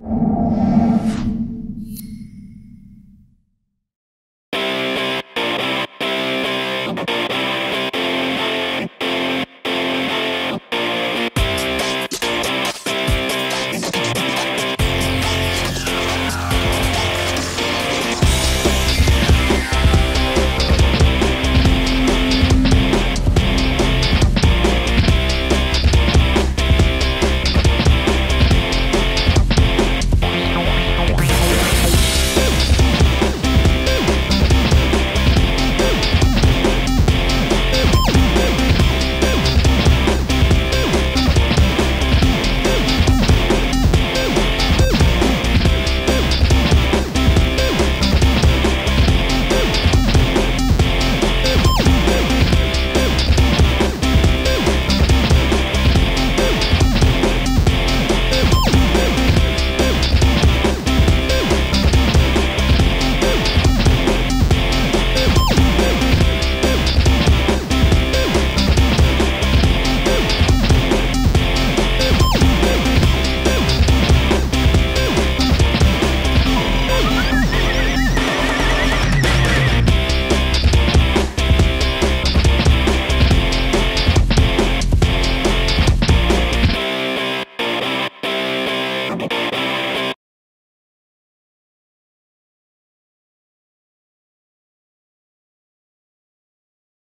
you